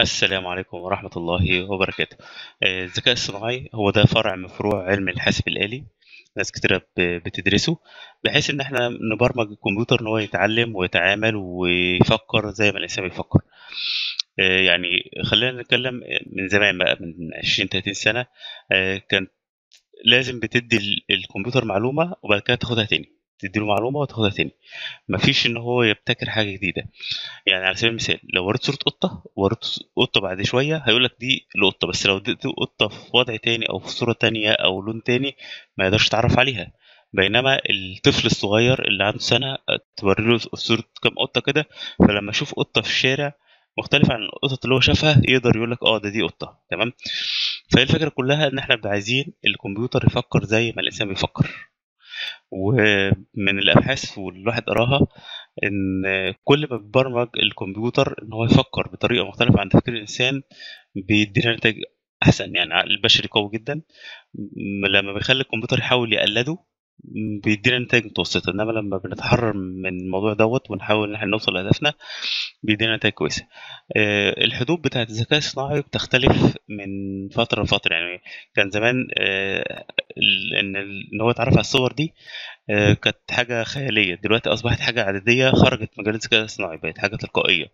السلام عليكم ورحمة الله وبركاته. آآ الذكاء الصناعي هو ده فرع من فروع علم الحاسب الآلي، ناس كتيرة بتدرسه، بحيث إن إحنا نبرمج الكمبيوتر إن هو يتعلم ويتعامل ويفكّر زي ما الإنسان بيفكّر. آآ يعني خلّينا نتكلم من زمان بقى من 20، 30 سنة آآ كانت لازم بتدّي ال الكمبيوتر معلومة وبعد كده تاخدها تاني، تدّي له معلومة وتاخدها تاني، ما فيش إن هو يبتكر حاجة جديدة. يعني على سبيل المثال لو ورّيته صورة قطة وورّيته ص قطة بعد شوية هيقول لك دي القطة، بس لو اديته قطة في وضع تاني أو في صورة تانية أو لون تاني ما يقدرش يتعرّف عليها. بينما الطفل الصغير اللي عنده آآ تورّي له ص صورة كام قطة كده، فلمّا يشوف قطة في الشارع مختلفة عن القطط اللي هو شافها يقدر يقول لك آه ده دي قطة، تمام؟ فهي الفكرة كلّها إحنا بنبقى عايزين الكمبيوتر يفكّر زي ما الإنسان بيفكّر. ومن الأبحاث واللي الواحد قراها إن كل ما بتبرمج الكمبيوتر إن هو يفكّر بطريقة مختلفة عن تفكير الإنسان، بيدّينا نتايج أحسن، يعني العقل البشري قوي جدًا، لمّا بيخلّي الكمبيوتر يحاول يقلّده بيدّينا نتايج متوسطة، إنما لمّا بنتحرّر من الموضوع دوّة ونحاول إن إحنا نوصل لهدفنا، بيدّينا نتايج كويسة. آآ الحدود بتاعة الذكاء الصناعي بتختلف من فترة لفترة، يعني كان زمان إن ال إن هو يتعرّف على الصور دي آآ كانت حاجة خيالية، دلوقتي أصبحت حاجة عددية خرجت مجال الذكاء الصناعي، بقت حاجة تلقائية.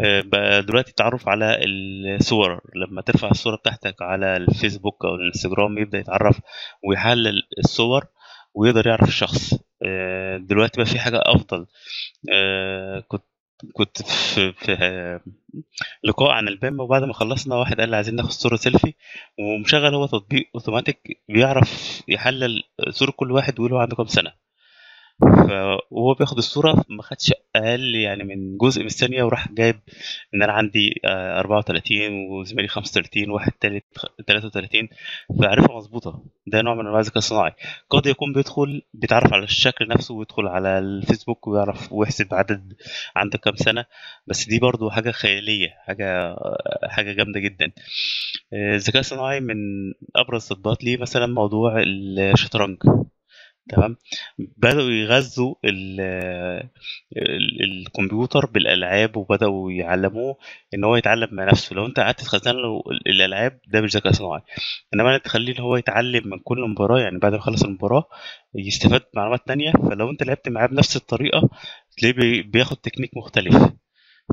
آآ بقى دلوقتي التعرُّف على الصور، لمّا ترفع الصورة بتاعتك على الفيسبوك أو الإنستجرام يبدأ يتعرّف ويحلّل الصور ويقدر يعرف الشخص. آآ دلوقتي بقى في حاجة أفضل، آآ كنت كنت في في لقاء عن الBIM وبعد ما خلّصنا واحد قال لي عايزين ناخد صورة سيلفي ومشغّل هو تطبيق أوتوماتيك بيعرف يحلّل صورة كل واحد ويقول هو عنده كام سَنة. ف وهو بياخد الصورة ما خدش أقل يعني من جزء من الثانية وراح جايب إن أنا عندي آآ 34 وزميلي 35 وواحد تالت خ 33 فعارفها مضبوطة. ده نوع من أنواع الذكاء الصناعي. قد يكون بيدخل بيتعرّف على الشكل نفسه ويدخل على الفيسبوك ويعرف ويحسب عدد عندك كام سَنة، بس دي برضه حاجة خيالية، حاجة حاجة جامدة جدًا. آآ الذكاء الصناعي من أبرز التطبيقات ليه مثلًا موضوع الشطرنج، تمام؟ بدأوا يغذّوا ال ال الكمبيوتر بالألعاب وبدأوا يعلّموه إن هو يتعلّم مع نفسه، لو أنت قعدت تخزّن له ال الألعاب ده مش ذكاء صناعي، إنما أنت تخلّيه هو يتعلّم من كل مباراة، يعني بعد ما يخلّص المباراة يستفاد معلومات تانية، فلو أنت لعبت معاه بنفس الطريقة تلاقيه بي بياخد تكنيك مختلف،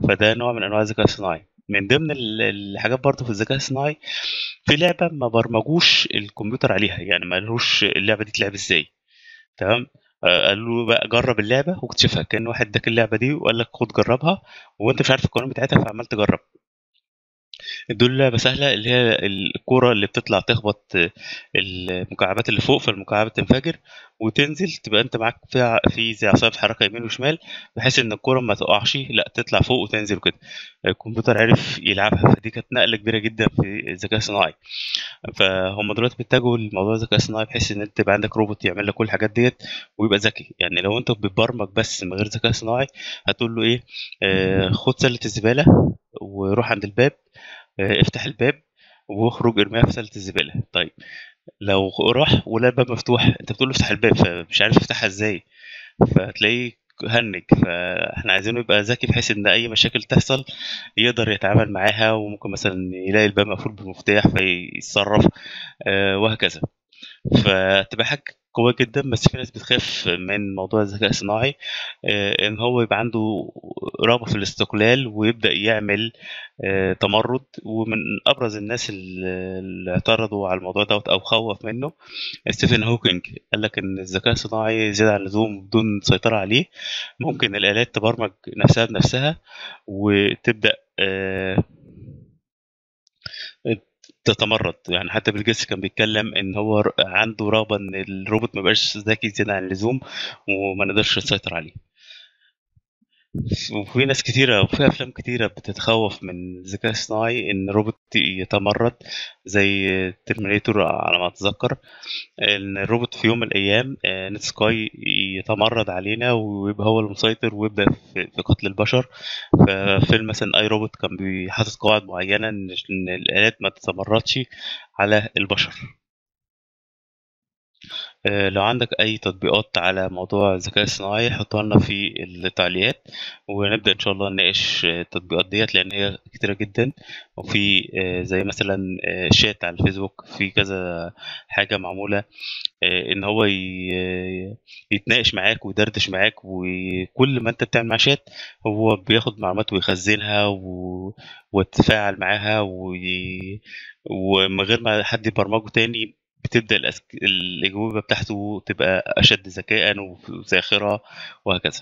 فده نوع من أنواع الذكاء الصناعي. من ضمن ال الحاجات برضه في الذكاء الصناعي، في لعبة ما برمجوش الكمبيوتر عليها، يعني ما قالوش اللعبة دي تتلعب إزاي، تمام؟ آآ قالوا له بقى جرّب اللعبة واكتشفها، كأن واحد ادّاك اللعبة دي وقال لك خُد جرّبها وأنت مش عارف القوانين بتاعتها فعمّال تجرّب. ادّوا له لعبة سهلة اللي هي الكورة اللي بتطلع تخبط المكعبات اللي فوق، فالمكعبات تنفجر وتنزل تبقى أنت معاك فيها في زي عصاية بتحركها يمين وشمال، بحيث إن الكورة ما تقعش، لأ تطلع فوق وتنزل وكده. الكمبيوتر عرف يلعبها، فدي كانت نقلة كبيرة جدًا في الذكاء الصناعي. فهُم دلوقتي بيتجهوا لموضوع الذكاء الصناعي بحيث إن أنت يبقى عندك روبوت يعمل لك كل الحاجات ديّة ويبقى ذكي، يعني لو أنت بتبرمج بس من غير ذكاء صناعي هتقول له إيه، آآ خُد سلة الزبالة وروح عند الباب، افتح الباب واخرج ارميها في سلة الزبالة. طيب لو راح ولقى الباب مفتوح، أنت بتقول له افتح الباب، فمش عارف يفتحها إزاي، فهتلاقيه هنِّج، فإحنا عايزينه يبقى ذكي بحيث إن أي مشاكل تحصل يقدر يتعامل معاها وممكن مثلًا يلاقي الباب مقفول بالمفتاح فيتصرّف آآ وهكذا. فتبقى حاجة قوية جدًا، بس في ناس بتخاف من موضوع الذكاء الصناعي، آآ إن هو يبقى عنده رغبة في الاستقلال ويبدأ يعمل آآ تمرُّد، ومن أبرز الناس ال اللي اعترضوا على الموضوع دوّة أو خوّف منه ستيفن هوكينج، قال لك إن الذكاء الصناعي زيادة عن اللزوم بدون سيطرة عليه، ممكن الآلات تبرمج نفسها بنفسها وتبدأ ت تتمرّد، يعني حتى بيل كان بيتكلم إن هو عنده رغبة إن الروبوت ما يبقاش ذكي زيادة عن اللزوم وما نقدرش نسيطر عليه. وفي ناس كتيرة وفي أفلام كتيرة بتتخوّف من الذكاء الصناعي إن الروبوت يتمرّد زي Terminator على ما أتذكّر، إن الروبوت في يوم من الأيام آآ نيتسكاي يتمرّد علينا ويبقى هو المسيطر ويبدأ في قتل البشر، ففيلم مثلًا I Robot كان بي حاطط قواعد معيّنة إن الآلات ما تتمردش على البشر. آه، لو عندك أي تطبيقات على موضوع الذكاء الصناعي حطها لنا في التعليقات ونبدأ إن شاء الله نناقش آه، التطبيقات ديت لأن هي كتيرة جدا. وفي آه، زي مثلا شات على الفيسبوك في كذا حاجة معمولة آه، إن هو يتناقش معاك ويدردش معاك وكل ما أنت بتعمل معاه شات هو بياخد معلومات ويخزنها و... معاها وي... ومن غير ما حد يبرمجه تاني بتبدأ الأسك... الأجوبة بتاعته تبقى أشد ذكاء وذاخرة وهكذا.